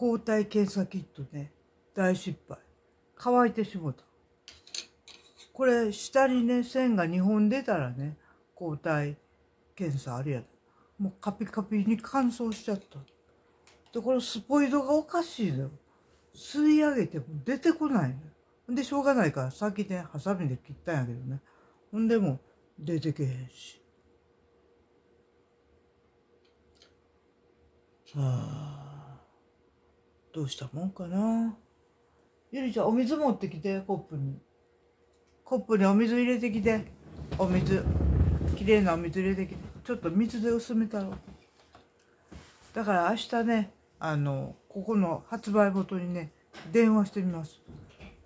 抗体検査キットね。大失敗。乾いてしもた。これ下にね線が2本出たらね抗体検査あるやんもうカピカピに乾燥しちゃった。でこのスポイドがおかしいのよ。吸い上げても出てこないのよ。でしょうがないから先ねハサミで切ったんやけどね。ほんでも出てけへんし。はあ。どうしたもんかな？ゆりちゃんお水持ってきてコップに。コップにお水入れてきて。お水。きれいなお水入れてきて。ちょっと水で薄めたろ。だから明日ねあのここの発売元にね電話してみます。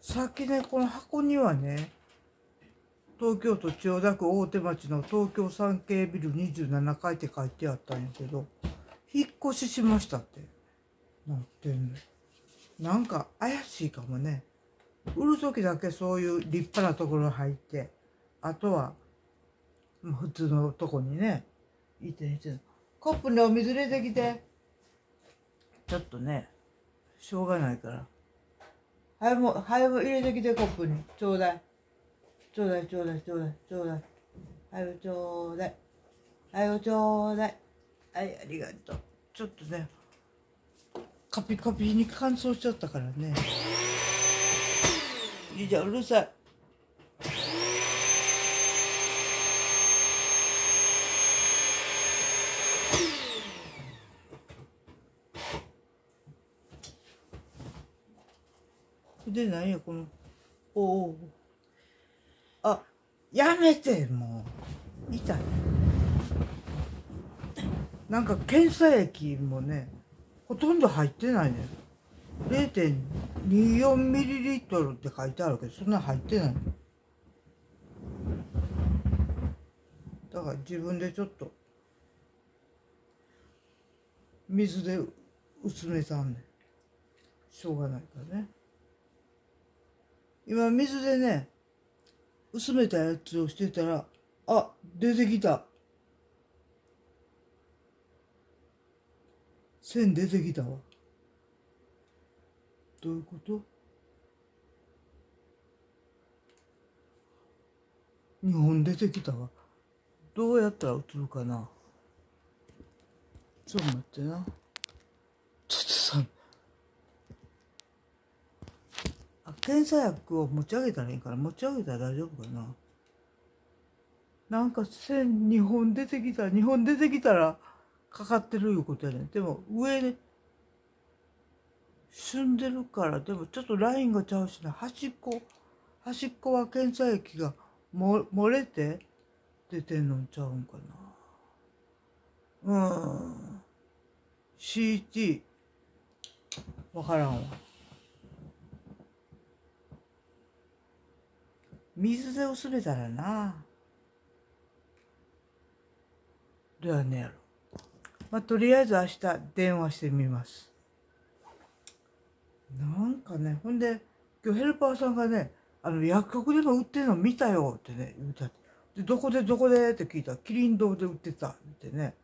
さっきねこの箱にはね東京都千代田区大手町の東京三景ビル27階って書いてあったんやけど引っ越ししましたって。なってんの。なんか怪しいかもね。売る時だけそういう立派なところ入ってあとは普通のとこにねいていてコップにお水入れてきて。ちょっとねしょうがないから。はいもうはいも入れてきてコップに。ちょうだい。ちょうだいちょうだいちょうだいちょうだい。はいちょうだい。はいちょうだい。はいありがとう。ちょっとねカピカピに乾燥しちゃったからね。いいじゃんうるさい。で何やこのおおあやめてもう。痛い。なんか検査液もねほとんど入ってないね。0.24ミリリットルって書いてあるけどそんな入ってない。だから自分でちょっと水で薄めたんねしょうがないからね。今水でね薄めたやつをしてたらあ出てきた。線出てきたわ。どういうこと？日本出てきたわ。どうやったら映るかな？ちょっと待ってな。ちょっとさあ検査薬を持ち上げたらいいから持ち上げたら大丈夫かな？なんか線2本出てきた2本出てきたらかかってるいうことやねん。でも上で旬んでるからでもちょっとラインがちゃうしな。端っこ端っこは検査液がも漏れて出てんのんちゃうんかな。うん。CT わからんわ。水で薄めたらな。どうやねやろ。まあとりあえず明日電話してみます。なんかねほんで今日ヘルパーさんがねあの薬局でも売ってるの見たよってね言うたでどこでどこでって聞いた。らキリン堂で売ってた。ってね。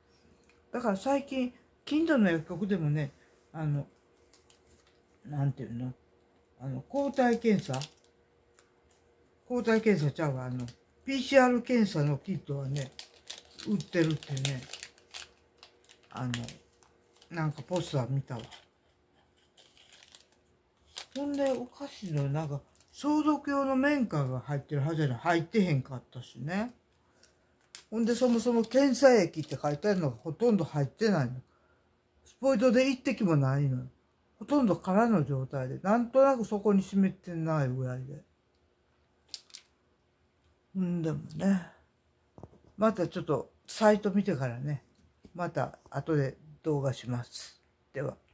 だから最近近所の薬局でもねあのなんていうの？あの抗体検査？抗体検査ちゃうわ。あの PCR 検査のキットはね売ってるってね。あのなんかポスター見たわ。ほんでおかしいのなんか消毒用の綿花が入ってるはずやの入ってへんかったしね。ほんでそもそも検査液って書いてあるのがほとんど入ってないの。スポイトで一滴もないのほとんど空の状態で。なんとなくそこに湿ってないぐらいで。うんでもねまたちょっとサイト見てからね。また後で動画しますでは。